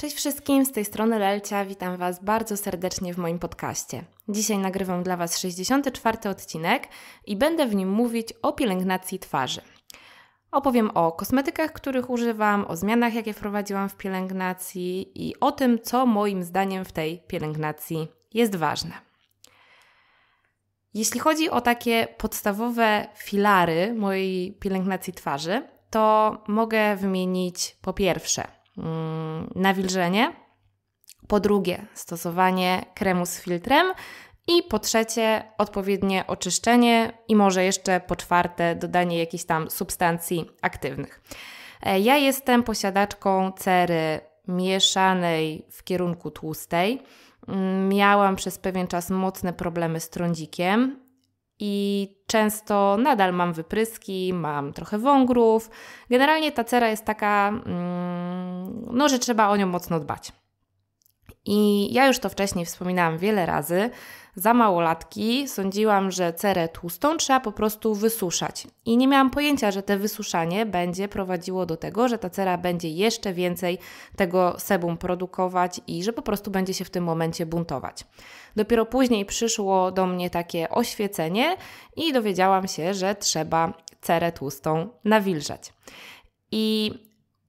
Cześć wszystkim, z tej strony Lelcia, witam Was bardzo serdecznie w moim podcaście. Dzisiaj nagrywam dla Was 64 odcinek i będę w nim mówić o pielęgnacji twarzy. Opowiem o kosmetykach, których używam, o zmianach, jakie wprowadziłam w pielęgnacji i o tym, co moim zdaniem w tej pielęgnacji jest ważne. Jeśli chodzi o takie podstawowe filary mojej pielęgnacji twarzy, to mogę wymienić po pierwsze nawilżenie, po drugie stosowanie kremu z filtrem i po trzecie odpowiednie oczyszczenie i może jeszcze po czwarte dodanie jakichś tam substancji aktywnych. E, ja jestem posiadaczką cery mieszanej w kierunku tłustej. Mm, miałam przez pewien czas mocne problemy z trądzikiem i często nadal mam wypryski, mam trochę wągrów. Generalnie ta cera jest taka, mm, no, że trzeba o nią mocno dbać. I ja już to wcześniej wspominałam wiele razy. Za małolatki sądziłam, że cerę tłustą trzeba po prostu wysuszać. I nie miałam pojęcia, że te wysuszanie będzie prowadziło do tego, że ta cera będzie jeszcze więcej tego sebum produkować i że po prostu będzie się w tym momencie buntować. Dopiero później przyszło do mnie takie oświecenie i dowiedziałam się, że trzeba cerę tłustą nawilżać. I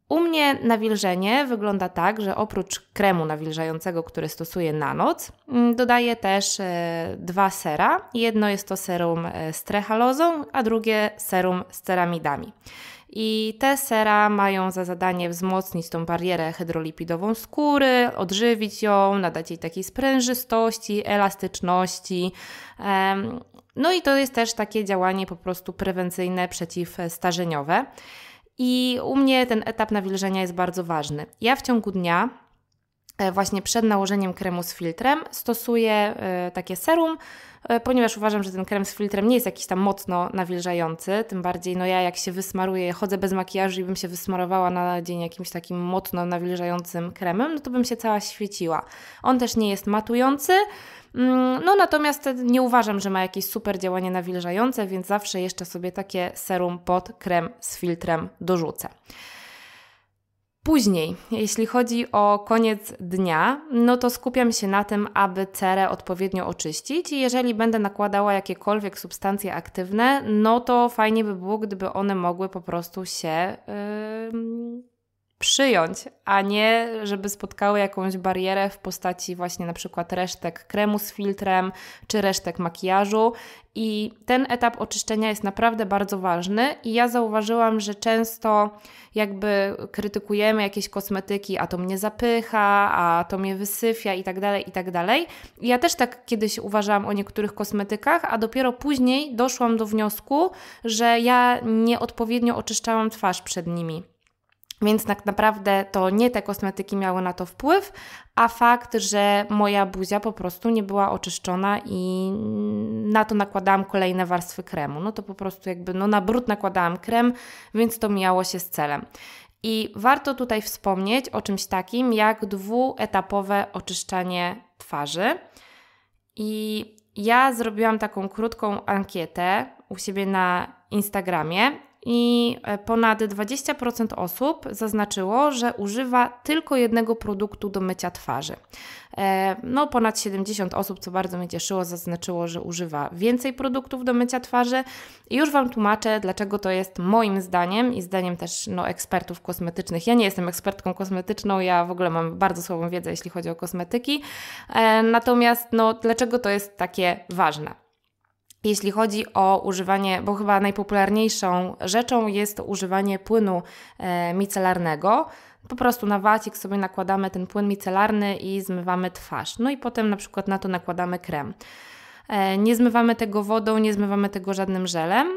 u mnie nawilżenie wygląda tak, że oprócz kremu nawilżającego, który stosuję na noc, mm, dodaję też e, dwa sera. Jedno jest to serum e, z trehalozą, a drugie serum z ceramidami. I te sera mają za zadanie wzmocnić tą barierę hydrolipidową skóry, odżywić ją, nadać jej takiej sprężystości, elastyczności. No i to jest też takie działanie po prostu prewencyjne, przeciwstarzeniowe. I u mnie ten etap nawilżenia jest bardzo ważny. Ja w ciągu dnia, właśnie przed nałożeniem kremu z filtrem, stosuję e, takie serum, e, ponieważ uważam, że ten krem z filtrem nie jest jakiś tam mocno nawilżający. Tym bardziej, no ja jak się wysmaruję, chodzę bez makijażu i bym się wysmarowała na dzień jakimś takim mocno nawilżającym kremem, no to bym się cała świeciła. On też nie jest matujący. Mm, no natomiast nie uważam, że ma jakieś super działanie nawilżające, więc zawsze jeszcze sobie takie serum pod krem z filtrem dorzucę. Później, jeśli chodzi o koniec dnia, no to skupiam się na tym, aby cerę odpowiednio oczyścić i jeżeli będę nakładała jakiekolwiek substancje aktywne, no to fajnie by było, gdyby one mogły po prostu się yy, przyjąć, a nie żeby spotkały jakąś barierę w postaci właśnie na przykład resztek kremu z filtrem czy resztek makijażu. I ten etap oczyszczenia jest naprawdę bardzo ważny i ja zauważyłam, że często jakby krytykujemy jakieś kosmetyki, a to mnie zapycha, a to mnie wysyfia i tak dalej, i tak dalej. I ja też tak kiedyś uważałam o niektórych kosmetykach, a dopiero później doszłam do wniosku, że ja nieodpowiednio oczyszczałam twarz przed nimi. Więc tak naprawdę to nie te kosmetyki miały na to wpływ, a fakt, że moja buzia po prostu nie była oczyszczona i na to nakładałam kolejne warstwy kremu. No to po prostu jakby no na brud nakładałam krem, więc to miało się z celem. I warto tutaj wspomnieć o czymś takim jak dwuetapowe oczyszczanie twarzy. I ja zrobiłam taką krótką ankietę u siebie na Instagramie i e, ponad 20% osób zaznaczyło, że używa tylko jednego produktu do mycia twarzy. E, no, ponad 70 osób, co bardzo mnie cieszyło, zaznaczyło, że używa więcej produktów do mycia twarzy. I już Wam tłumaczę, dlaczego to jest moim zdaniem i zdaniem też no, ekspertów kosmetycznych. Ja nie jestem ekspertką kosmetyczną, ja w ogóle mam bardzo słabą wiedzę, jeśli chodzi o kosmetyki. E, natomiast, no, dlaczego to jest takie ważne? Jeśli chodzi o używanie, bo chyba najpopularniejszą rzeczą jest używanie płynu e, micelarnego, po prostu na wacik sobie nakładamy ten płyn micelarny i zmywamy twarz. No i potem na przykład na to nakładamy krem. E, nie zmywamy tego wodą, nie zmywamy tego żadnym żelem.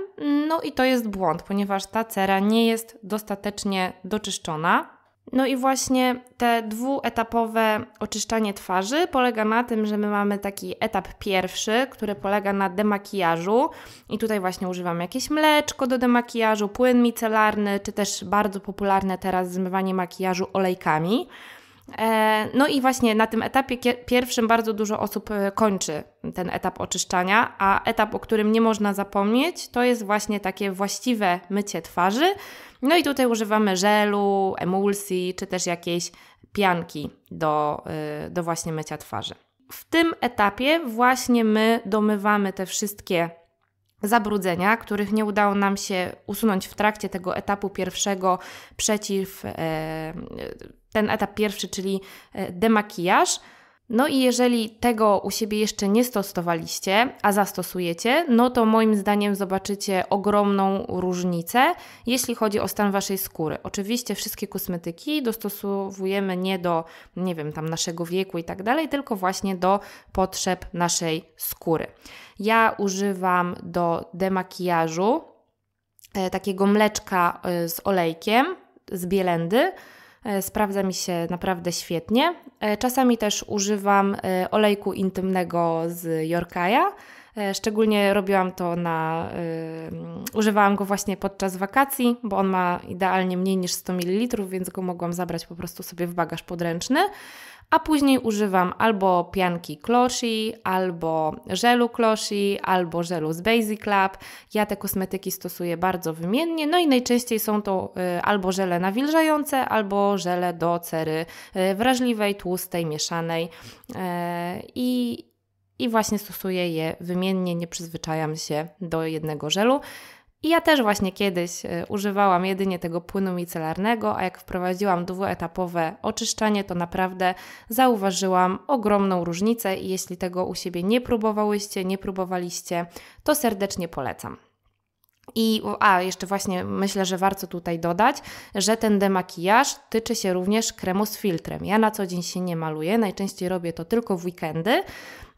No i to jest błąd, ponieważ ta cera nie jest dostatecznie doczyszczona. No i właśnie te dwuetapowe oczyszczanie twarzy polega na tym, że my mamy taki etap pierwszy, który polega na demakijażu i tutaj właśnie używam jakieś mleczko do demakijażu, płyn micelarny, czy też bardzo popularne teraz zmywanie makijażu olejkami. E, no i właśnie na tym etapie pierwszym bardzo dużo osób e, kończy ten etap oczyszczania, a etap, o którym nie można zapomnieć, to jest właśnie takie właściwe mycie twarzy. No i tutaj używamy żelu, emulsji, czy też jakiejś pianki do, e, do właśnie mycia twarzy. W tym etapie właśnie my domywamy te wszystkie zabrudzenia, których nie udało nam się usunąć w trakcie tego etapu pierwszego przeciw e, ten etap pierwszy, czyli e, demakijaż. No i jeżeli tego u siebie jeszcze nie stosowaliście, a zastosujecie, no to moim zdaniem zobaczycie ogromną różnicę, jeśli chodzi o stan waszej skóry. Oczywiście wszystkie kosmetyki dostosowujemy nie do, nie wiem, tam naszego wieku i tak dalej, tylko właśnie do potrzeb naszej skóry. Ja używam do demakijażu e, takiego mleczka e, z olejkiem z bielendy sprawdza mi się naprawdę świetnie. E, czasami też używam e, olejku intymnego z Yorkaja. Szczególnie robiłam to na. Używałam go właśnie podczas wakacji, bo on ma idealnie mniej niż 100 ml, więc go mogłam zabrać po prostu sobie w bagaż podręczny a później używam albo pianki Closhi, albo żelu Closhi, albo żelu z Basic Lab. Ja te kosmetyki stosuję bardzo wymiennie, no i najczęściej są to y, albo żele nawilżające, albo żele do cery y, wrażliwej, tłustej, mieszanej y, i, i właśnie stosuję je wymiennie, nie przyzwyczajam się do jednego żelu. I ja też właśnie kiedyś e, używałam jedynie tego płynu micelarnego, a jak wprowadziłam dwuetapowe oczyszczanie, to naprawdę zauważyłam ogromną różnicę i jeśli tego u siebie nie próbowałyście, nie próbowaliście, to serdecznie polecam. I a jeszcze właśnie myślę, że warto tutaj dodać, że ten demakijaż tyczy się również kremu z filtrem. Ja na co dzień się nie maluję, najczęściej robię to tylko w weekendy,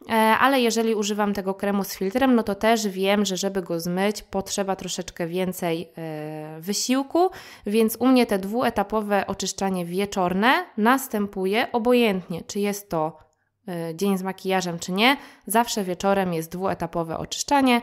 E, ale jeżeli używam tego kremu z filtrem, no to też wiem, że żeby go zmyć, potrzeba troszeczkę więcej e, wysiłku, więc u mnie te dwuetapowe oczyszczanie wieczorne następuje obojętnie, czy jest to e, dzień z makijażem, czy nie. Zawsze wieczorem jest dwuetapowe oczyszczanie.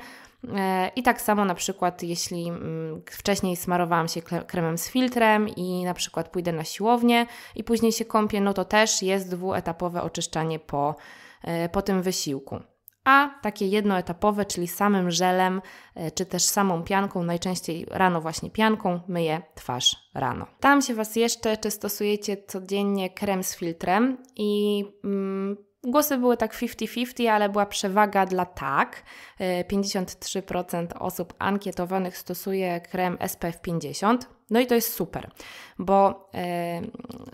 I tak samo na przykład, jeśli mm, wcześniej smarowałam się kremem z filtrem i na przykład pójdę na siłownię i później się kąpię, no to też jest dwuetapowe oczyszczanie po E, po tym wysiłku. A takie jednoetapowe, czyli samym żelem, e, czy też samą pianką, najczęściej rano właśnie pianką, myję twarz rano. Tam się Was jeszcze, czy stosujecie codziennie krem z filtrem i mm, Głosy były tak 50-50, ale była przewaga dla tak. 53% e, osób ankietowanych stosuje krem SPF 50. No i to jest super, bo e,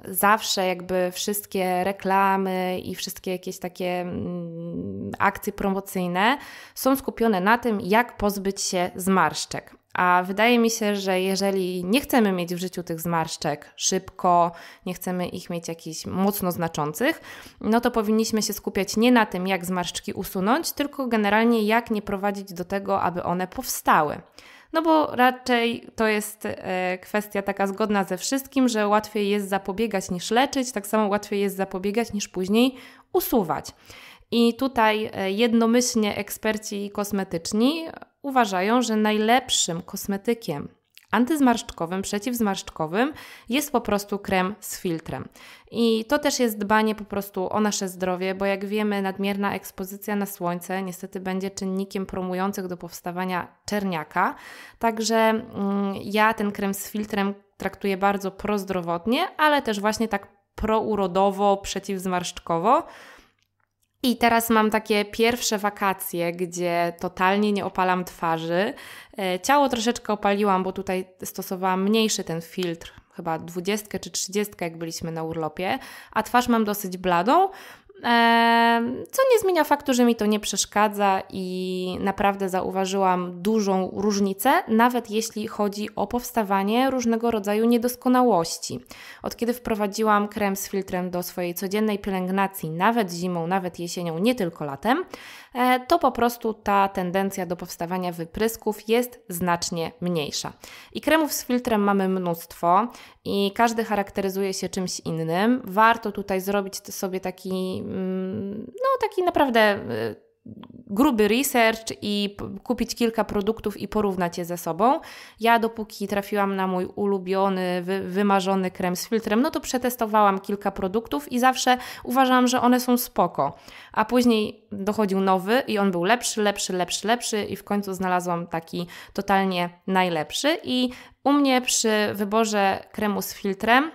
zawsze jakby wszystkie reklamy i wszystkie jakieś takie mm, akcje promocyjne są skupione na tym, jak pozbyć się zmarszczek. A wydaje mi się, że jeżeli nie chcemy mieć w życiu tych zmarszczek szybko, nie chcemy ich mieć jakichś mocno znaczących, no to powinniśmy się skupiać nie na tym, jak zmarszczki usunąć, tylko generalnie jak nie prowadzić do tego, aby one powstały. No bo raczej to jest e, kwestia taka zgodna ze wszystkim, że łatwiej jest zapobiegać niż leczyć, tak samo łatwiej jest zapobiegać niż później usuwać. I tutaj e, jednomyślnie eksperci kosmetyczni uważają, że najlepszym kosmetykiem antyzmarszczkowym, przeciwzmarszczkowym jest po prostu krem z filtrem. I to też jest dbanie po prostu o nasze zdrowie, bo jak wiemy, nadmierna ekspozycja na słońce niestety będzie czynnikiem promujących do powstawania czerniaka. Także mm, ja ten krem z filtrem traktuję bardzo prozdrowotnie, ale też właśnie tak prourodowo, przeciwzmarszczkowo. I teraz mam takie pierwsze wakacje, gdzie totalnie nie opalam twarzy. E, ciało troszeczkę opaliłam, bo tutaj stosowałam mniejszy ten filtr, chyba 20 czy 30, jak byliśmy na urlopie, a twarz mam dosyć bladą, co nie zmienia faktu, że mi to nie przeszkadza i naprawdę zauważyłam dużą różnicę, nawet jeśli chodzi o powstawanie różnego rodzaju niedoskonałości. Od kiedy wprowadziłam krem z filtrem do swojej codziennej pielęgnacji, nawet zimą, nawet jesienią, nie tylko latem, E, to po prostu ta tendencja do powstawania wyprysków jest znacznie mniejsza. I kremów z filtrem mamy mnóstwo i każdy charakteryzuje się czymś innym. Warto tutaj zrobić sobie taki, no taki naprawdę y, gruby research i kupić kilka produktów i porównać je ze sobą. Ja dopóki trafiłam na mój ulubiony, wy, wymarzony krem z filtrem, no to przetestowałam kilka produktów i zawsze uważałam, że one są spoko. A później dochodził nowy i on był lepszy, lepszy, lepszy, lepszy i w końcu znalazłam taki totalnie najlepszy i u mnie przy wyborze kremu z filtrem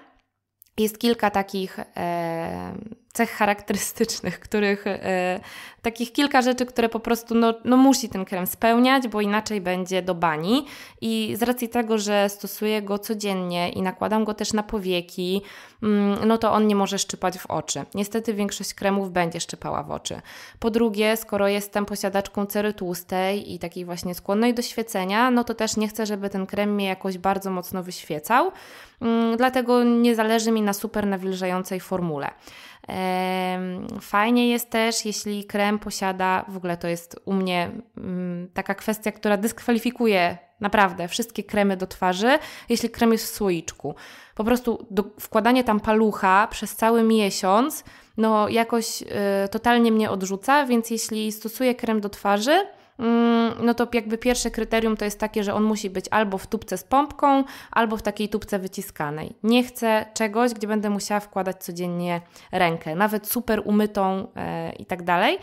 jest kilka takich e, cech charakterystycznych, których e, takich kilka rzeczy, które po prostu no, no musi ten krem spełniać, bo inaczej będzie do bani. I z racji tego, że stosuję go codziennie i nakładam go też na powieki, mm, no to on nie może szczypać w oczy. Niestety większość kremów będzie szczypała w oczy. Po drugie, skoro jestem posiadaczką cery tłustej i takiej właśnie skłonnej do świecenia, no to też nie chcę, żeby ten krem mnie jakoś bardzo mocno wyświecał. Mm, dlatego nie zależy mi na super nawilżającej formule. Fajnie jest też, jeśli krem posiada, w ogóle to jest u mnie mm, taka kwestia, która dyskwalifikuje naprawdę wszystkie kremy do twarzy, jeśli krem jest w słoiczku. Po prostu do, wkładanie tam palucha przez cały miesiąc, no jakoś y, totalnie mnie odrzuca, więc jeśli stosuję krem do twarzy, no to jakby pierwsze kryterium to jest takie, że on musi być albo w tubce z pompką, albo w takiej tubce wyciskanej. Nie chcę czegoś, gdzie będę musiała wkładać codziennie rękę, nawet super umytą e, i tak dalej.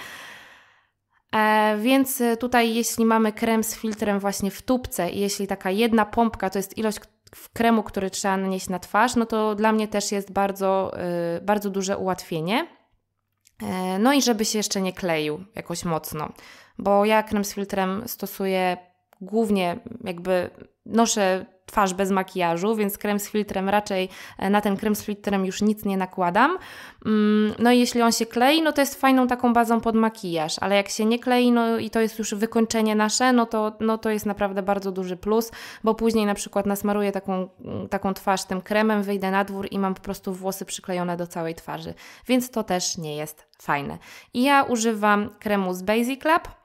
E, więc tutaj, jeśli mamy krem z filtrem właśnie w tubce i jeśli taka jedna pompka to jest ilość kremu, który trzeba nanieść na twarz, no to dla mnie też jest bardzo, y, bardzo duże ułatwienie. E, no i żeby się jeszcze nie kleił jakoś mocno bo ja krem z filtrem stosuję głównie jakby noszę twarz bez makijażu, więc krem z filtrem raczej e, na ten krem z filtrem już nic nie nakładam. Mm, no i jeśli on się klei, no to jest fajną taką bazą pod makijaż, ale jak się nie klei, no i to jest już wykończenie nasze, no to, no to jest naprawdę bardzo duży plus, bo później na przykład nasmaruję taką, taką twarz tym kremem, wyjdę na dwór i mam po prostu włosy przyklejone do całej twarzy, więc to też nie jest fajne. I ja używam kremu z Basic Lab,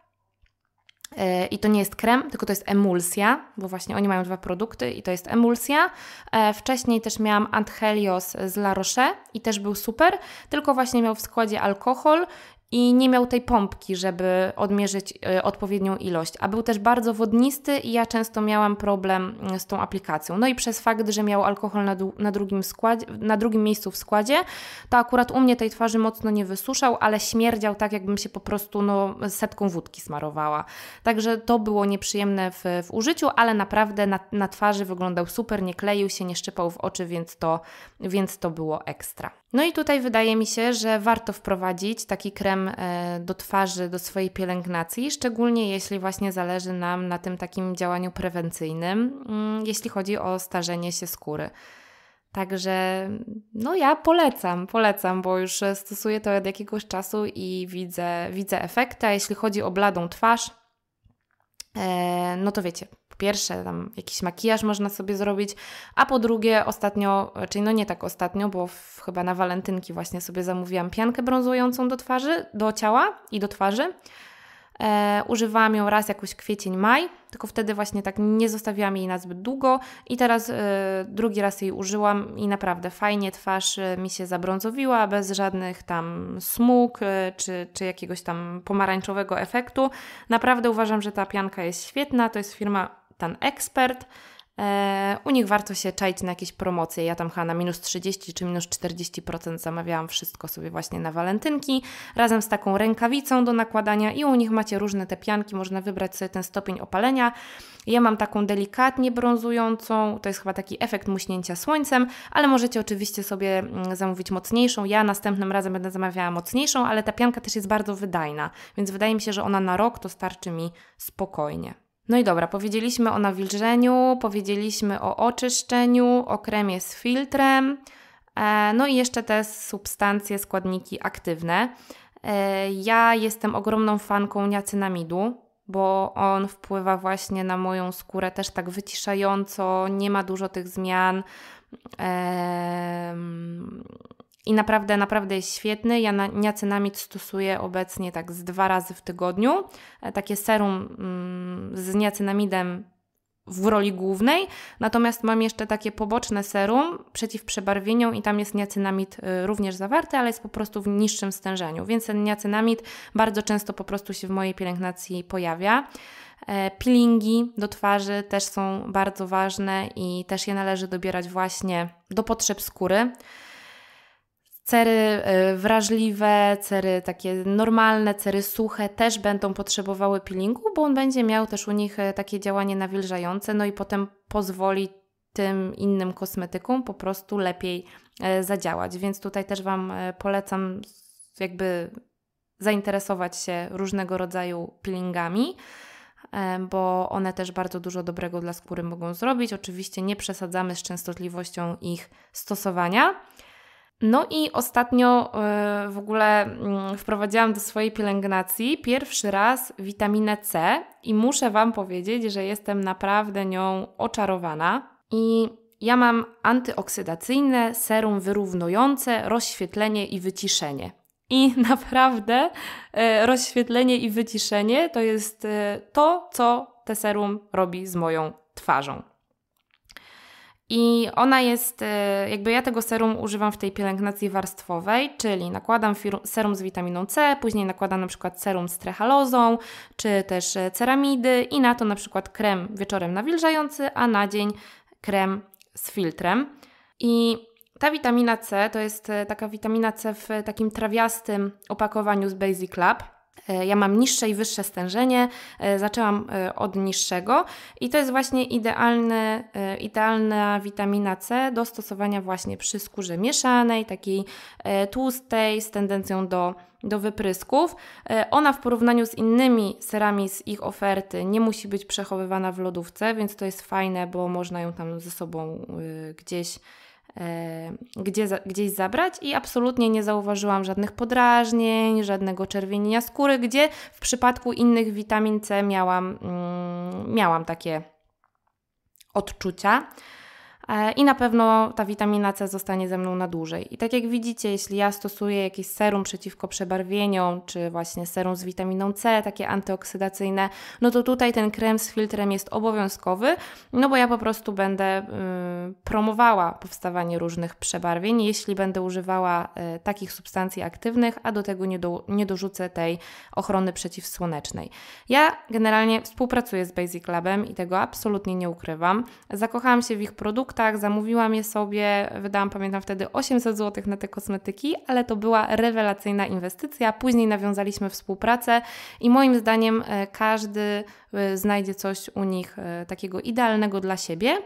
I to nie jest krem, tylko to jest emulsja, bo właśnie oni mają dwa produkty i to jest emulsja. E, wcześniej też miałam Anthelios z La Roche i też był super, tylko właśnie miał w składzie alkohol i nie miał tej pompki, żeby odmierzyć e, odpowiednią ilość, a był też bardzo wodnisty i ja często miałam problem mm, z tą aplikacją. No i przez fakt, że miał alkohol na, na, drugim, składzie, na drugim miejscu w składzie, to akurat u mnie tej twarzy mocno nie wysuszał, ale śmierdział tak, jakbym się po prostu no, setką wódki smarowała. Także to było nieprzyjemne w, w użyciu, ale naprawdę na, na twarzy wyglądał super, nie kleił się, nie szczypał w oczy, więc to, więc to było ekstra. No i tutaj wydaje mi się, że warto wprowadzić taki krem e, do twarzy, do swojej pielęgnacji, szczególnie jeśli właśnie zależy nam na tym takim działaniu prewencyjnym, mm, jeśli chodzi o starzenie się skóry. Także no ja polecam, polecam, bo już stosuję to od jakiegoś czasu i widzę, widzę efekty. A jeśli chodzi o bladą twarz, e, no to wiecie, pierwsze, tam jakiś makijaż można sobie zrobić, a po drugie, ostatnio, czyli no nie tak ostatnio, bo w, chyba na walentynki właśnie sobie zamówiłam piankę brązującą do twarzy, do ciała i do twarzy. E, używałam ją raz jakoś kwiecień, maj, tylko wtedy właśnie tak nie zostawiłam jej na zbyt długo i teraz e, drugi raz jej użyłam i naprawdę fajnie twarz e, mi się zabrązowiła, bez żadnych tam smug e, czy, czy jakiegoś tam pomarańczowego efektu. Naprawdę uważam, że ta pianka jest świetna, to jest firma ten ekspert. E, u nich warto się czaić na jakieś promocje. Ja tam chyba na minus 30 czy minus 40% zamawiałam wszystko sobie właśnie na walentynki, razem z taką rękawicą do nakładania i u nich macie różne te pianki, można wybrać sobie ten stopień opalenia. Ja mam taką delikatnie brązującą, to jest chyba taki efekt muśnięcia słońcem, ale możecie oczywiście sobie mm, zamówić mocniejszą. Ja następnym razem będę zamawiała mocniejszą, ale ta pianka też jest bardzo wydajna, więc wydaje mi się, że ona na rok to starczy mi spokojnie. No i dobra, powiedzieliśmy o nawilżeniu, powiedzieliśmy o oczyszczeniu, o kremie z filtrem, e, no i jeszcze te substancje, składniki aktywne. E, ja jestem ogromną fanką niacynamidu, bo on wpływa właśnie na moją skórę też tak wyciszająco, nie ma dużo tych zmian. I naprawdę, naprawdę jest świetny. Ja niacenamid stosuję obecnie tak z dwa razy w tygodniu. E, takie serum mm, z niacenamidem w roli głównej, natomiast mam jeszcze takie poboczne serum przeciw przebarwieniom i tam jest niacynamid y, również zawarty, ale jest po prostu w niższym stężeniu, więc ten niacynamid bardzo często po prostu się w mojej pielęgnacji pojawia. E, peelingi do twarzy też są bardzo ważne i też je należy dobierać właśnie do potrzeb skóry cery y, wrażliwe, cery takie normalne, cery suche też będą potrzebowały peelingu, bo on będzie miał też u nich y, takie działanie nawilżające, no i potem pozwoli tym innym kosmetykom po prostu lepiej y, zadziałać. Więc tutaj też Wam polecam jakby zainteresować się różnego rodzaju peelingami bo one też bardzo dużo dobrego dla skóry mogą zrobić. Oczywiście nie przesadzamy z częstotliwością ich stosowania. No i ostatnio e, w ogóle mm, wprowadziłam do swojej pielęgnacji pierwszy raz witaminę C i muszę Wam powiedzieć, że jestem naprawdę nią oczarowana. I ja mam antyoksydacyjne, serum wyrównujące, rozświetlenie i wyciszenie. I naprawdę e, rozświetlenie i wyciszenie to jest e, to, co te serum robi z moją twarzą. I ona jest, e, jakby ja tego serum używam w tej pielęgnacji warstwowej, czyli nakładam serum z witaminą C, później nakładam na przykład serum z trehalozą, czy też e, ceramidy i na to na przykład krem wieczorem nawilżający, a na dzień krem z filtrem. I ta witamina C to jest e, taka witamina C w takim trawiastym opakowaniu z Basic Lab. E, ja mam niższe i wyższe stężenie, e, zaczęłam e, od niższego i to jest właśnie idealny, idealna witamina C do stosowania właśnie przy skórze mieszanej, takiej tłustej, z tendencją do, do wyprysków. Ona w porównaniu z innymi serami z ich oferty nie musi być przechowywana w lodówce, więc to jest fajne, bo można ją tam ze sobą gdzieś gdzie, gdzieś zabrać i absolutnie nie zauważyłam żadnych podrażnień, żadnego czerwienienia skóry, gdzie w przypadku innych witamin C miałam, mm, miałam takie odczucia. E, i na pewno ta witamina C zostanie ze mną na dłużej. I tak jak widzicie, jeśli ja stosuję jakieś serum przeciwko przebarwieniom, czy właśnie serum z witaminą C, takie antyoksydacyjne, no to tutaj ten krem z filtrem jest obowiązkowy, no bo ja po prostu będę y, promowała powstawanie różnych przebarwień, jeśli będę używała y, takich substancji aktywnych, a do tego nie, do, nie dorzucę tej ochrony przeciwsłonecznej. Ja generalnie współpracuję z Basic Labem i tego absolutnie nie ukrywam. Zakochałam się w ich produktach, produktach, zamówiłam je sobie, wydałam, pamiętam wtedy 800 zł na te kosmetyki, ale to była rewelacyjna inwestycja. Później nawiązaliśmy współpracę i moim zdaniem e, każdy e, znajdzie coś u nich e, takiego idealnego dla siebie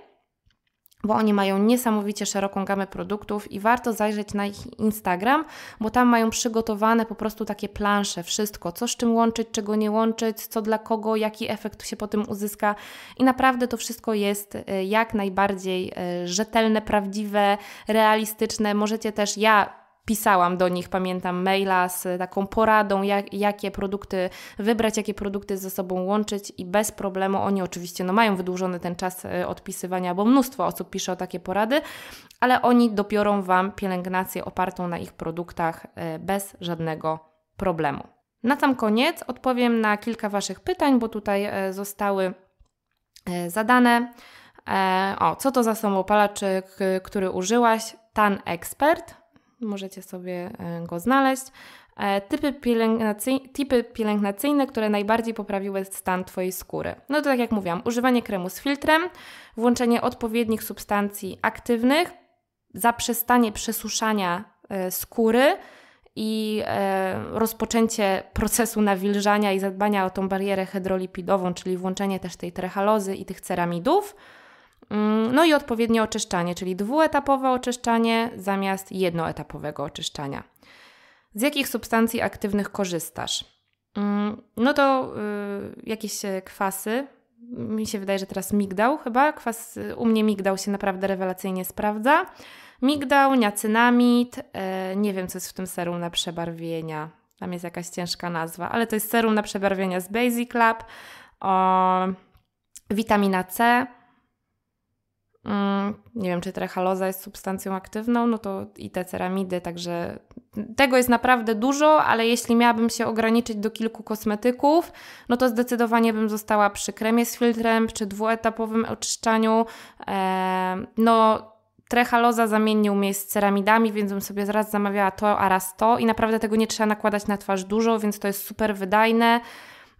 bo oni mają niesamowicie szeroką gamę produktów i warto zajrzeć na ich Instagram, bo tam mają przygotowane po prostu takie plansze, wszystko, co z czym łączyć, czego nie łączyć, co dla kogo, jaki efekt się po tym uzyska i naprawdę to wszystko jest e, jak najbardziej e, rzetelne, prawdziwe, realistyczne. Możecie też, ja pisałam do nich, pamiętam, maila z taką poradą, jak, jakie produkty wybrać, jakie produkty ze sobą łączyć i bez problemu oni oczywiście no, mają wydłużony ten czas e, odpisywania, bo mnóstwo osób pisze o takie porady, ale oni dopiorą Wam pielęgnację opartą na ich produktach e, bez żadnego problemu. Na sam koniec odpowiem na kilka Waszych pytań, bo tutaj e, zostały zadane. O, co to za samopalacz, który użyłaś? Tan Expert. Możecie sobie e, go znaleźć. E, typy, pielęgnacyjne, typy pielęgnacyjne, które najbardziej poprawiły stan Twojej skóry. No to tak jak mówiłam, używanie kremu z filtrem, włączenie odpowiednich substancji aktywnych, zaprzestanie przesuszania e, skóry i rozpoczęcie procesu nawilżania i zadbania o tą barierę hydrolipidową, czyli włączenie też tej trechalozy i tych ceramidów. Mm, no i odpowiednie oczyszczanie, czyli dwuetapowe oczyszczanie zamiast jednoetapowego oczyszczania. Z jakich substancji aktywnych korzystasz? Mm, no to y, jakieś e, kwasy. Mi się wydaje, że teraz migdał chyba. Kwas, u mnie migdał się naprawdę rewelacyjnie sprawdza. Migdał, niacynamid, e, nie wiem co jest w tym serum na przebarwienia. Tam jest jakaś ciężka nazwa, ale to jest serum na przebarwienia z Basic Lab. O, witamina C, nie wiem, czy trechaloza jest substancją aktywną, no to i te ceramidy, także tego jest naprawdę dużo, ale jeśli miałabym się ograniczyć do kilku kosmetyków, no to zdecydowanie bym została przy kremie z filtrem, przy dwuetapowym oczyszczaniu. No, trechaloza zamienił mnie z ceramidami, więc bym sobie raz zamawiała to, a raz to i naprawdę tego nie trzeba nakładać na twarz dużo, więc to jest super wydajne.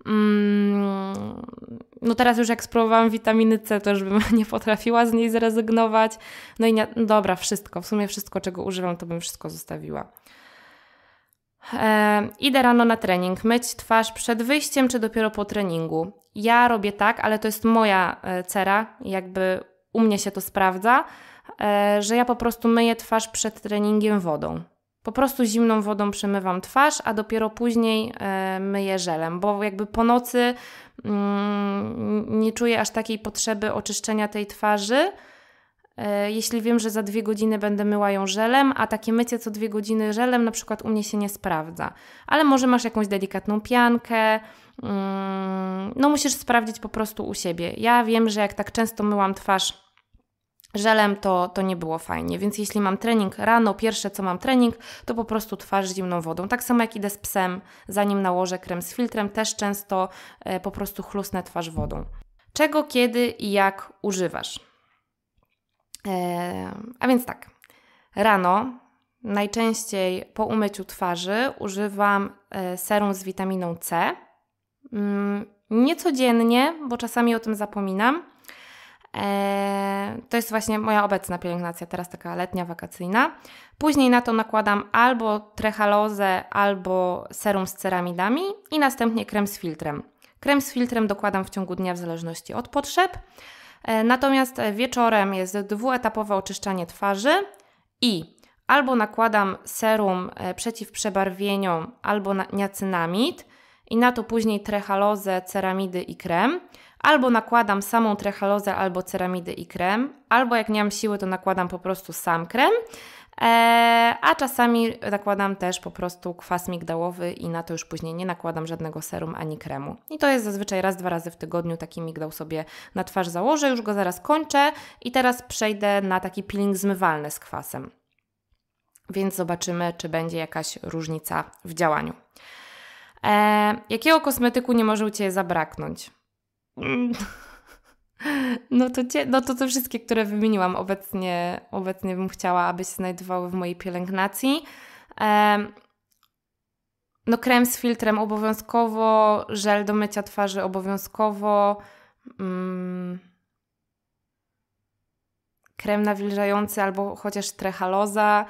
Mm, no teraz już jak spróbowałam witaminy C, to już bym nie potrafiła z niej zrezygnować. No i nie, dobra, wszystko, w sumie wszystko, czego używam, to bym wszystko zostawiła. E, idę rano na trening, myć twarz przed wyjściem czy dopiero po treningu. Ja robię tak, ale to jest moja e, cera, jakby u mnie się to sprawdza, e, że ja po prostu myję twarz przed treningiem wodą. Po prostu zimną wodą przemywam twarz, a dopiero później e, myję żelem, bo jakby po nocy mm, nie czuję aż takiej potrzeby oczyszczenia tej twarzy. E, jeśli wiem, że za dwie godziny będę myła ją żelem, a takie mycie co dwie godziny żelem na przykład u mnie się nie sprawdza. Ale może masz jakąś delikatną piankę, mm, no musisz sprawdzić po prostu u siebie. Ja wiem, że jak tak często myłam twarz żelem, to, to nie było fajnie. Więc jeśli mam trening rano, pierwsze co mam trening, to po prostu twarz zimną wodą. Tak samo jak idę z psem, zanim nałożę krem z filtrem, też często e, po prostu chlusnę twarz wodą. Czego, kiedy i jak używasz? E, a więc tak, rano najczęściej po umyciu twarzy używam e, serum z witaminą C. Mm, nie codziennie, bo czasami o tym zapominam Eee, to jest właśnie moja obecna pielęgnacja, teraz taka letnia, wakacyjna. Później na to nakładam albo trechalozę, albo serum z ceramidami i następnie krem z filtrem. Krem z filtrem dokładam w ciągu dnia w zależności od potrzeb. Eee, natomiast wieczorem jest dwuetapowe oczyszczanie twarzy i albo nakładam serum e, przeciw przebarwieniom, albo niacynamid i na to później trechalozę, ceramidy i krem Albo nakładam samą trechalozę albo ceramidy i krem, albo jak nie mam siły, to nakładam po prostu sam krem, e, a czasami nakładam też po prostu kwas migdałowy i na to już później nie nakładam żadnego serum ani kremu. I to jest zazwyczaj raz, dwa razy w tygodniu taki migdał sobie na twarz założę, już go zaraz kończę i teraz przejdę na taki peeling zmywalny z kwasem. Więc zobaczymy, czy będzie jakaś różnica w działaniu. E, jakiego kosmetyku nie może u Ciebie zabraknąć? No to, no to te wszystkie, które wymieniłam obecnie, obecnie bym chciała, aby się znajdowały w mojej pielęgnacji. no krem z filtrem obowiązkowo, żel do mycia twarzy obowiązkowo, mm, krem nawilżający albo chociaż trechaloza,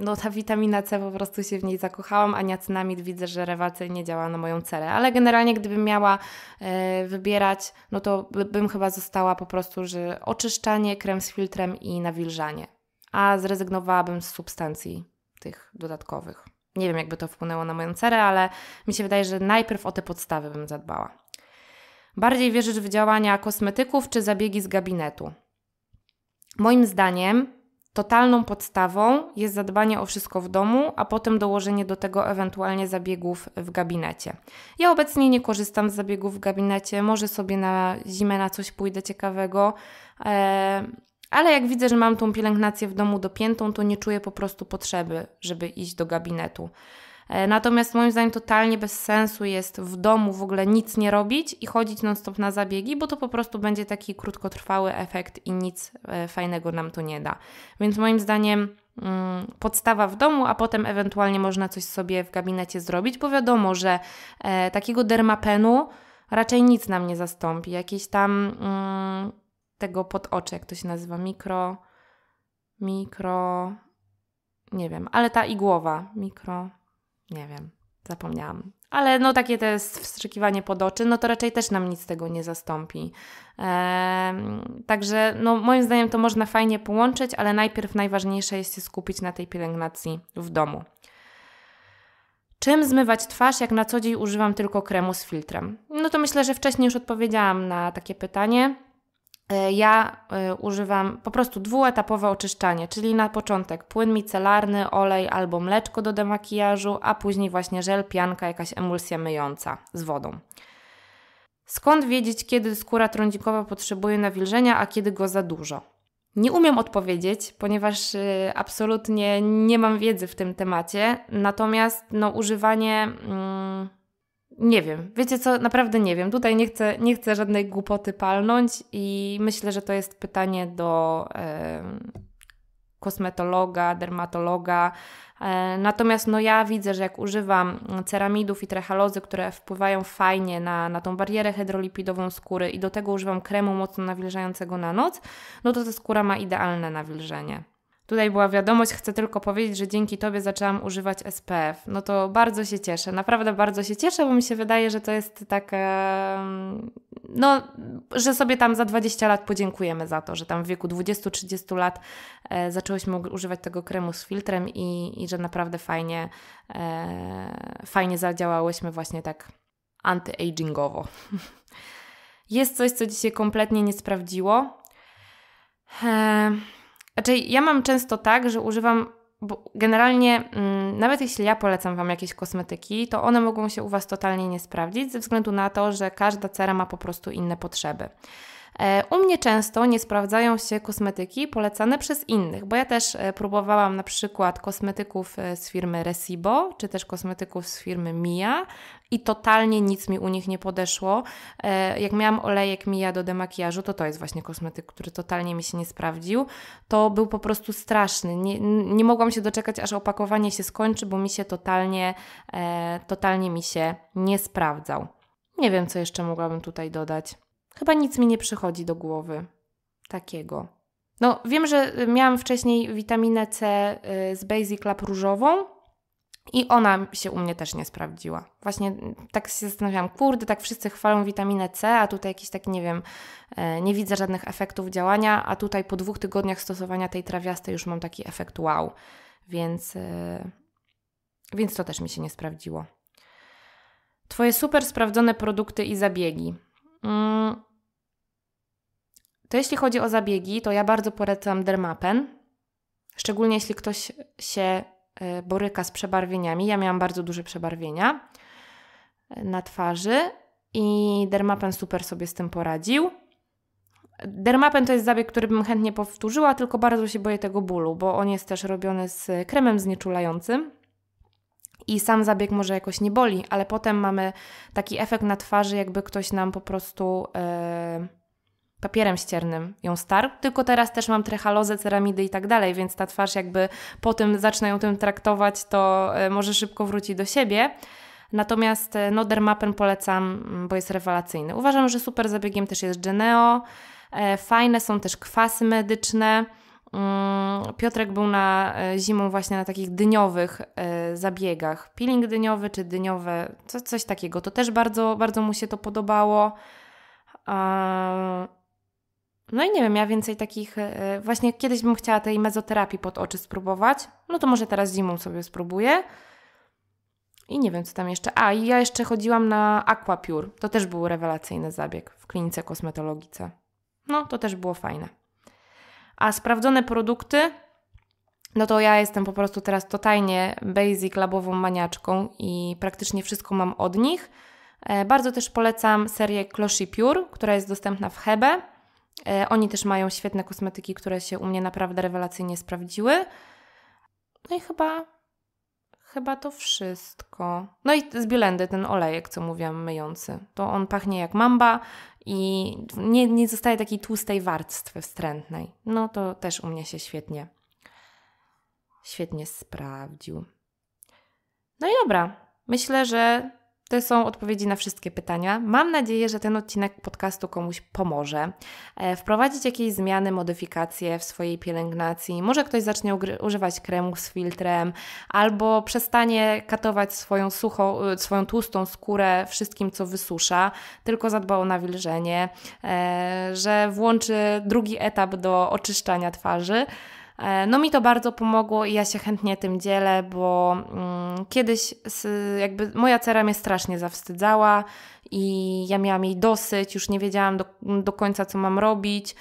no ta witamina C po prostu się w niej zakochałam, a niacinamid widzę, że rewelacyjnie działa na moją cerę. Ale generalnie gdybym miała e, wybierać, no to by, bym chyba została po prostu, że oczyszczanie, krem z filtrem i nawilżanie. A zrezygnowałabym z substancji tych dodatkowych. Nie wiem, jakby to wpłynęło na moją cerę, ale mi się wydaje, że najpierw o te podstawy bym zadbała. Bardziej wierzysz w działania kosmetyków czy zabiegi z gabinetu? Moim zdaniem Totalną podstawą jest zadbanie o wszystko w domu, a potem dołożenie do tego ewentualnie zabiegów w gabinecie. Ja obecnie nie korzystam z zabiegów w gabinecie, może sobie na zimę na coś pójdę ciekawego, e, ale jak widzę, że mam tą pielęgnację w domu dopiętą, to nie czuję po prostu potrzeby, żeby iść do gabinetu. E, natomiast moim zdaniem totalnie bez sensu jest w domu w ogóle nic nie robić i chodzić non-stop na zabiegi, bo to po prostu będzie taki krótkotrwały efekt i nic e, fajnego nam to nie da. Więc moim zdaniem mm, podstawa w domu, a potem ewentualnie można coś sobie w gabinecie zrobić, bo wiadomo, że e, takiego dermapenu raczej nic nam nie zastąpi. Jakieś tam mm, tego pod oczy, jak to się nazywa, mikro, mikro, nie wiem, ale ta igłowa, mikro, nie wiem, zapomniałam. Ale no takie to jest wstrzykiwanie pod oczy, no to raczej też nam nic tego nie zastąpi. Eee, także no moim zdaniem to można fajnie połączyć, ale najpierw najważniejsze jest się skupić na tej pielęgnacji w domu. Czym zmywać twarz, jak na co dzień używam tylko kremu z filtrem? No to myślę, że wcześniej już odpowiedziałam na takie pytanie. E, ja y, używam po prostu dwuetapowe oczyszczanie, czyli na początek płyn micelarny, olej albo mleczko do demakijażu, a później właśnie żel, pianka, jakaś emulsja myjąca z wodą. Skąd wiedzieć, kiedy skóra trądzikowa potrzebuje nawilżenia, a kiedy go za dużo? Nie umiem odpowiedzieć, ponieważ y, absolutnie nie mam wiedzy w tym temacie. Natomiast no, używanie. Mm, nie wiem, wiecie co, naprawdę nie wiem. Tutaj nie chcę, nie chcę żadnej głupoty palnąć i myślę, że to jest pytanie do e, kosmetologa, dermatologa. E, natomiast no ja widzę, że jak używam ceramidów i trechalozy, które wpływają fajnie na, na tą barierę hydrolipidową skóry i do tego używam kremu mocno nawilżającego na noc, no to ta skóra ma idealne nawilżenie. Tutaj była wiadomość, chcę tylko powiedzieć, że dzięki Tobie zaczęłam używać SPF. No to bardzo się cieszę, naprawdę bardzo się cieszę, bo mi się wydaje, że to jest tak, no, że sobie tam za 20 lat podziękujemy za to, że tam w wieku 20-30 lat e, zaczęłyśmy używać tego kremu z filtrem i, i że naprawdę fajnie, e, fajnie zadziałałyśmy właśnie tak anty-agingowo. Jest coś, co dzisiaj kompletnie nie sprawdziło. E, znaczy, ja mam często tak, że używam, bo generalnie, mm, nawet jeśli ja polecam Wam jakieś kosmetyki, to one mogą się u Was totalnie nie sprawdzić, ze względu na to, że każda cera ma po prostu inne potrzeby. E, u mnie często nie sprawdzają się kosmetyki polecane przez innych, bo ja też e, próbowałam na przykład kosmetyków e, z firmy Resibo, czy też kosmetyków z firmy Mia i totalnie nic mi u nich nie podeszło. Jak miałam olejek Mia do demakijażu, to to jest właśnie kosmetyk, który totalnie mi się nie sprawdził. To był po prostu straszny. Nie, nie mogłam się doczekać, aż opakowanie się skończy, bo mi się totalnie, totalnie mi się nie sprawdzał. Nie wiem, co jeszcze mogłabym tutaj dodać. Chyba nic mi nie przychodzi do głowy takiego. No, wiem, że miałam wcześniej witaminę C y, z Basic Lab różową i ona się u mnie też nie sprawdziła. Właśnie tak się zastanawiałam, kurde, tak wszyscy chwalą witaminę C, a tutaj jakiś taki, nie wiem, e, nie widzę żadnych efektów działania, a tutaj po dwóch tygodniach stosowania tej trawiastej już mam taki efekt wow. Więc, e, więc to też mi się nie sprawdziło. Twoje super sprawdzone produkty i zabiegi. Mm. To jeśli chodzi o zabiegi, to ja bardzo polecam Dermapen. Szczególnie jeśli ktoś się e, boryka z przebarwieniami. Ja miałam bardzo duże przebarwienia e, na twarzy i Dermapen super sobie z tym poradził. Dermapen to jest zabieg, który bym chętnie powtórzyła, tylko bardzo się boję tego bólu, bo on jest też robiony z kremem znieczulającym i sam zabieg może jakoś nie boli, ale potem mamy taki efekt na twarzy, jakby ktoś nam po prostu yy, papierem ściernym ją starł. Tylko teraz też mam trechalozę, ceramidy i tak dalej, więc ta twarz jakby po tym zacznę ją tym traktować, to yy, może szybko wróci do siebie. Natomiast e, no, Dermapen polecam, mm, bo jest rewelacyjny. Uważam, że super zabiegiem też jest Geneo. Fajne są też kwasy medyczne. Mm, Piotrek był na e, zimą właśnie na takich dyniowych e, zabiegach. Peeling dyniowy czy dyniowe, co, coś takiego. To też bardzo, bardzo mu się to podobało. No i nie wiem, ja więcej takich. E, właśnie kiedyś bym chciała tej mezoterapii pod oczy spróbować. No to może teraz zimą sobie spróbuję. I nie wiem, co tam jeszcze. A, i ja jeszcze chodziłam na Aquapure. To też był rewelacyjny zabieg w klinice kosmetologice. No, to też było fajne. A sprawdzone produkty, no to ja jestem po prostu teraz totalnie basic labową maniaczką i praktycznie wszystko mam od nich. E, bardzo też polecam serię Closhi Pure, która jest dostępna w Hebe. E, oni też mają świetne kosmetyki, które się u mnie naprawdę rewelacyjnie sprawdziły. No i chyba chyba to wszystko. No i z Bielendy ten olejek, co mówiłam, myjący. To on pachnie jak mamba i nie, nie zostaje takiej tłustej warstwy wstrętnej. No to też u mnie się świetnie, świetnie sprawdził. No i dobra, myślę, że to są odpowiedzi na wszystkie pytania. Mam nadzieję, że ten odcinek podcastu komuś pomoże. E, wprowadzić jakieś zmiany, modyfikacje w swojej pielęgnacji. Może ktoś zacznie używać kremu z filtrem, albo przestanie katować swoją suchą, e, swoją tłustą skórę wszystkim, co wysusza, tylko zadba o nawilżenie, e, że włączy drugi etap do oczyszczania twarzy. E, no mi to bardzo pomogło i ja się chętnie tym dzielę, bo mm, kiedyś jakby moja cera mnie strasznie zawstydzała i ja miałam jej dosyć, już nie wiedziałam do, do końca, co mam robić.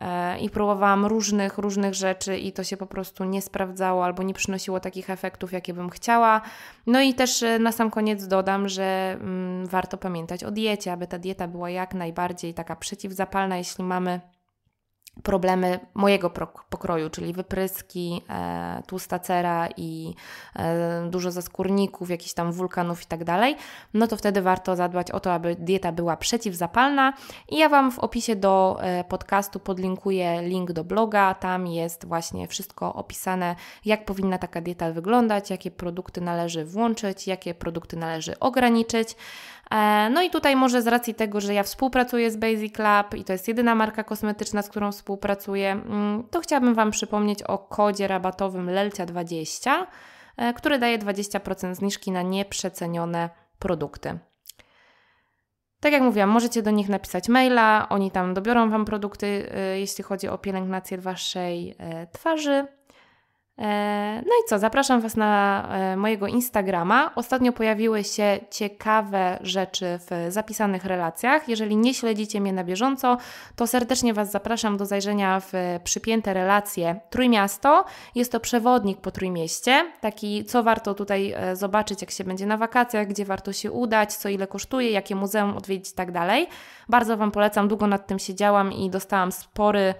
e, i próbowałam różnych, różnych rzeczy i to się po prostu nie sprawdzało albo nie przynosiło takich efektów, jakie bym chciała. No i też e, na sam koniec dodam, że mm, warto pamiętać o diecie, aby ta dieta była jak najbardziej taka przeciwzapalna, jeśli mamy problemy mojego pokroju, czyli wypryski, e, tłusta cera i e, dużo zaskórników, jakichś tam wulkanów i tak dalej, no to wtedy warto zadbać o to, aby dieta była przeciwzapalna. I ja Wam w opisie do e, podcastu podlinkuję link do bloga, tam jest właśnie wszystko opisane, jak powinna taka dieta wyglądać, jakie produkty należy włączyć, jakie produkty należy ograniczyć, no i tutaj może z racji tego, że ja współpracuję z Basic Lab i to jest jedyna marka kosmetyczna, z którą współpracuję, mm, to chciałabym Wam przypomnieć o kodzie rabatowym LELCIA20, e, który daje 20% zniżki na nieprzecenione produkty. Tak jak mówiłam, możecie do nich napisać maila, oni tam dobiorą Wam produkty, e, jeśli chodzi o pielęgnację Waszej twarzy. E, no i co, zapraszam Was na e, mojego Instagrama. Ostatnio pojawiły się ciekawe rzeczy w zapisanych relacjach. Jeżeli nie śledzicie mnie na bieżąco, to serdecznie Was zapraszam do zajrzenia w przypięte relacje Trójmiasto. Jest to przewodnik po Trójmieście, taki co warto tutaj e, zobaczyć, jak się będzie na wakacjach, gdzie warto się udać, co ile kosztuje, jakie muzeum odwiedzić i tak dalej. Bardzo Wam polecam, długo nad tym siedziałam i dostałam spory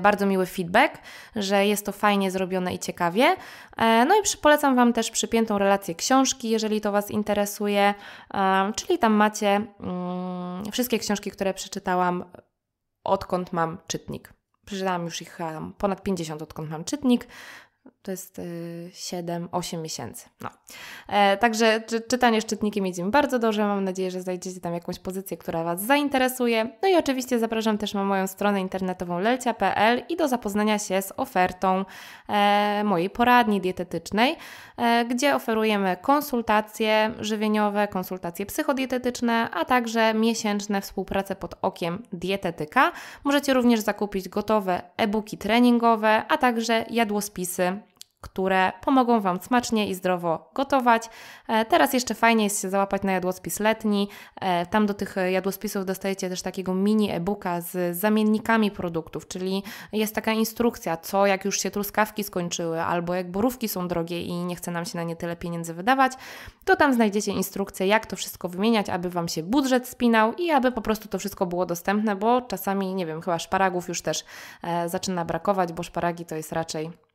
bardzo miły feedback, że jest to fajnie zrobione i ciekawie. E, no i polecam Wam też przypiętą relację książki, jeżeli to Was interesuje, e, czyli tam macie mm, wszystkie książki, które przeczytałam odkąd mam czytnik. Przeczytałam już ich ponad 50, odkąd mam czytnik. To jest 7-8 y, miesięcy. No. E, także czy, czytanie szczytnikiem idzie mi bardzo dobrze. Mam nadzieję, że znajdziecie tam jakąś pozycję, która Was zainteresuje. No i oczywiście zapraszam też na moją stronę internetową lelcia.pl i do zapoznania się z ofertą e, mojej poradni dietetycznej, e, gdzie oferujemy konsultacje żywieniowe, konsultacje psychodietetyczne, a także miesięczne współprace pod okiem dietetyka. Możecie również zakupić gotowe e-booki treningowe, a także jadłospisy które pomogą Wam smacznie i zdrowo gotować. E, teraz jeszcze fajnie jest się załapać na jadłospis letni. E, tam do tych jadłospisów dostajecie też takiego mini e-booka z zamiennikami produktów, czyli jest taka instrukcja, co jak już się truskawki skończyły, albo jak borówki są drogie i nie chce nam się na nie tyle pieniędzy wydawać, to tam znajdziecie instrukcję, jak to wszystko wymieniać, aby Wam się budżet spinał i aby po prostu to wszystko było dostępne, bo czasami, nie wiem, chyba szparagów już też e, zaczyna brakować, bo szparagi to jest raczej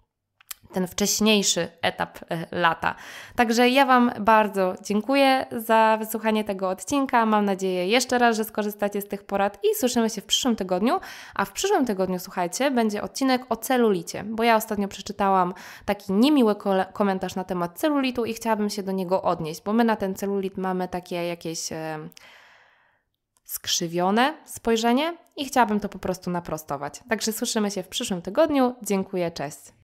ten wcześniejszy etap e, lata. Także ja Wam bardzo dziękuję za wysłuchanie tego odcinka. Mam nadzieję jeszcze raz, że skorzystacie z tych porad i słyszymy się w przyszłym tygodniu. A w przyszłym tygodniu, słuchajcie, będzie odcinek o celulicie, bo ja ostatnio przeczytałam taki niemiły komentarz na temat celulitu i chciałabym się do niego odnieść, bo my na ten celulit mamy takie jakieś. E, skrzywione spojrzenie i chciałabym to po prostu naprostować. Także słyszymy się w przyszłym tygodniu. Dziękuję, cześć.